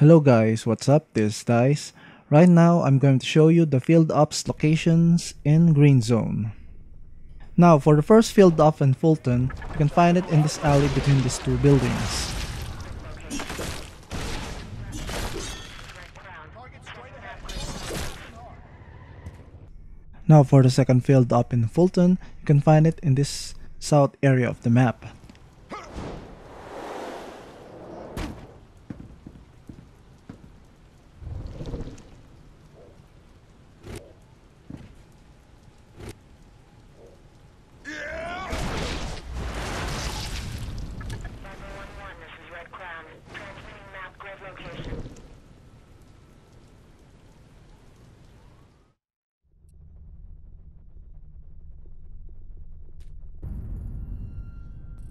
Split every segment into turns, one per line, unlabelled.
Hello guys, what's up? This is Dice. Right now, I'm going to show you the field ops locations in Green Zone. Now, for the first field op in Fulton, you can find it in this alley between these two buildings. Now, for the second field op in Fulton, you can find it in this south area of the map.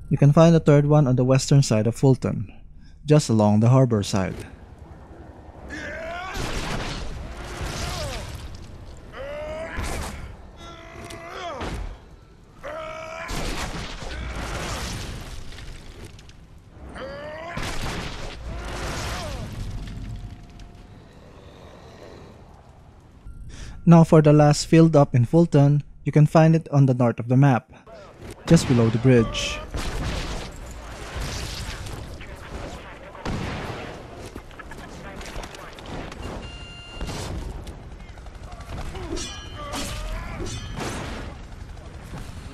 You can find the third one on the western side of Fulton, just along the harbor side. Now for the last field op in Fulton, you can find it on the north of the map, just below the bridge.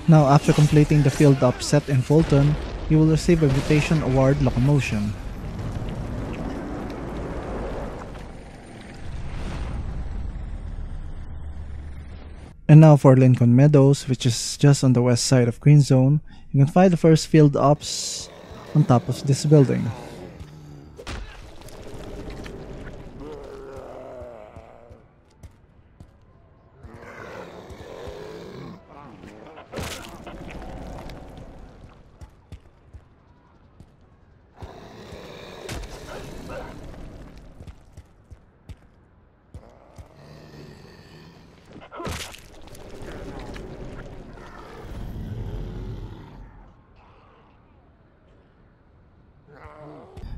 Now after completing the field op set in Fulton, you will receive a Mutation Award Locomotion. And now for Lincoln Meadows, which is just on the west side of Green Zone, you can find the first field ops on top of this building.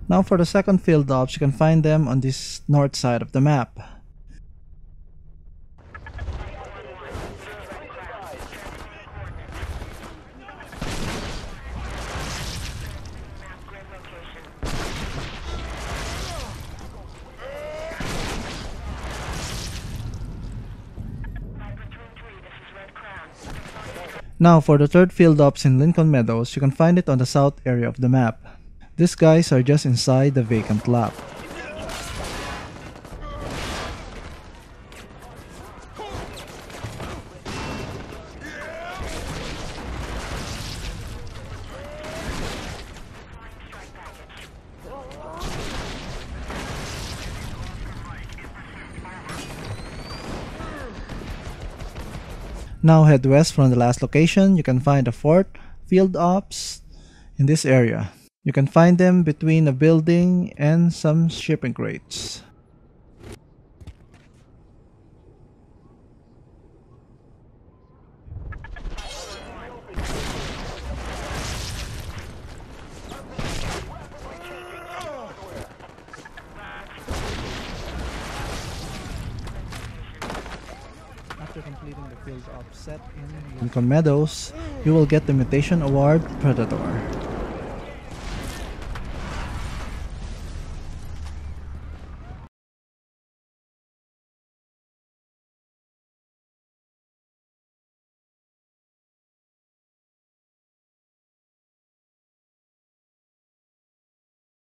Now for the second field ops, you can find them on this north side of the map.
Map grid location. Viper 3-3, this is Red Crown.
Now for the third field ops in Lincoln Meadows, you can find it on the south area of the map. These guys are just inside the vacant lot. Now head west from the last location, you can find the fort, field ops in this area. You can find them between a building and some shipping crates. After completing the field ops set in Lincoln Meadows, you will get the Mutation Award Predator.